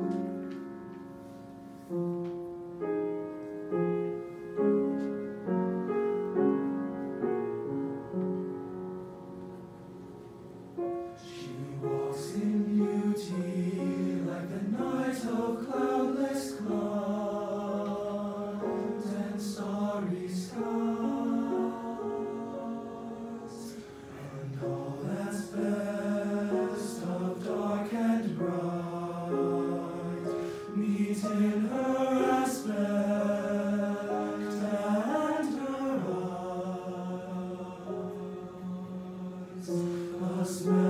She smell.